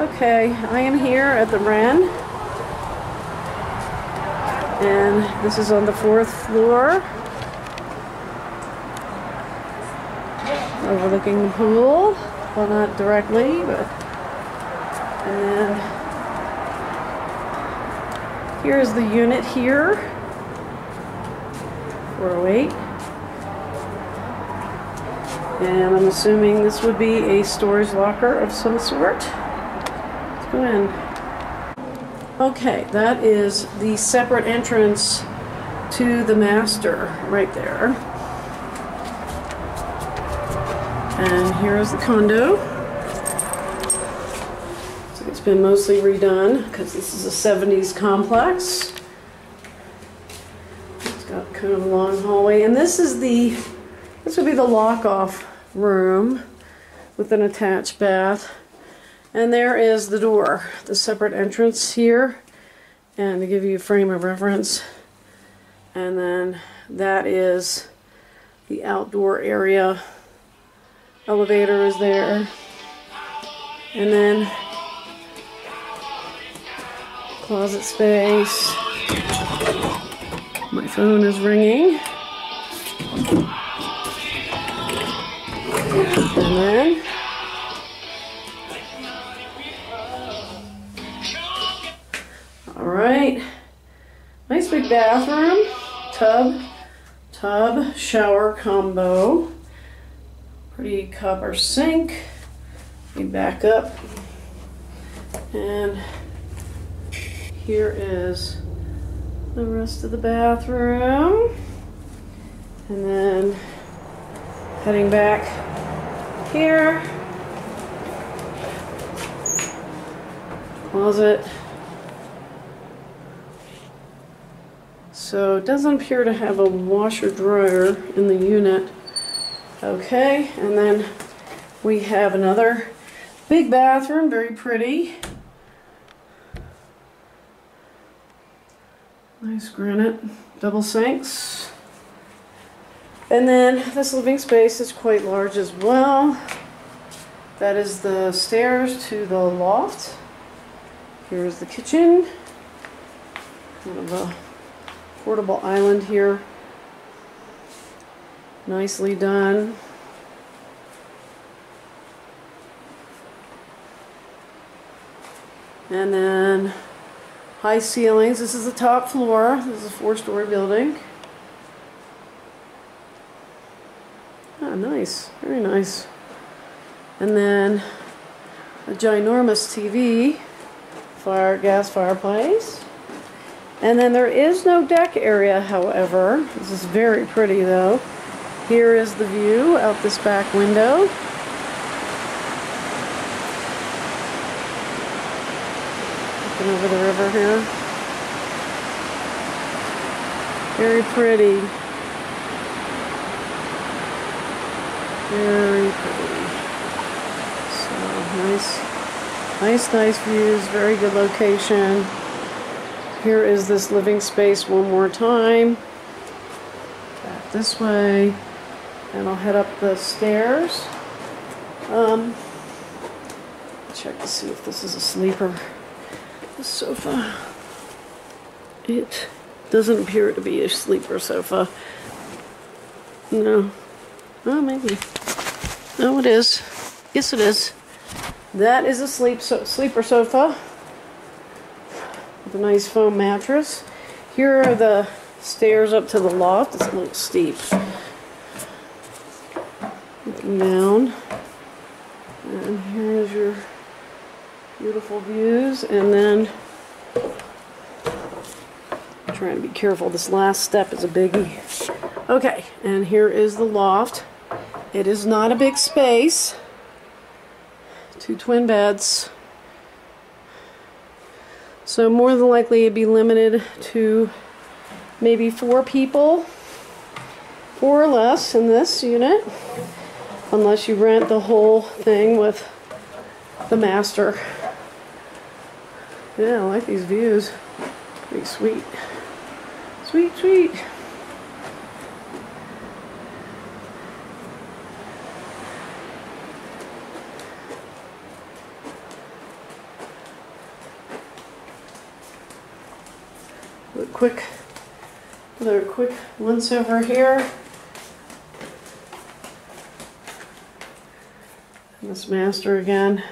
Okay, I am here at the Wren. And this is on the fourth floor. Overlooking the pool. Well, not directly, but. And then. Here's the unit here. 408. And I'm assuming this would be a storage locker of some sort. Go in. Okay, that is the separate entrance to the master right there. And here is the condo. So it's been mostly redone because this is a 70s complex. It's got kind of a long hallway. And this is the, this would be the lock-off room with an attached bath. And there is the door, the separate entrance here. And to give you a frame of reference. And then that is the outdoor area. Elevator is there. And then closet space. My phone is ringing. And then All right. Nice big bathroom, tub, tub, shower combo. Pretty copper sink. We back up. And here is the rest of the bathroom. And then heading back here. Closet. So it doesn't appear to have a washer dryer in the unit. Okay, and then we have another big bathroom, very pretty. Nice granite, double sinks. And then this living space is quite large as well. That is the stairs to the loft. Here's the kitchen. Kind of a portable island here. Nicely done. And then high ceilings. This is the top floor. This is a four-story building. Ah, nice. Very nice. And then a ginormous TV, fire gas fireplace. And then there is no deck area, however. This is very pretty, though. Here is the view out this back window. Looking over the river here. Very pretty. Very pretty. So nice, nice, nice views. Very good location. Here is this living space one more time. Back this way. And I'll head up the stairs. Um, check to see if this is a sleeper. The sofa. It doesn't appear to be a sleeper sofa. No. Oh, maybe. No, it is. Yes, it is. That is a sleep so sleeper sofa with a nice foam mattress. Here are the stairs up to the loft. It's a little steep. Looking down. And here's your beautiful views. And then, trying to be careful. This last step is a biggie. Okay, and here is the loft. It is not a big space. Two twin beds. So more than likely it'd be limited to maybe four people four or less in this unit. Unless you rent the whole thing with the master. Yeah, I like these views. Pretty sweet. Sweet, sweet. A quick, another quick once over here. And this master again.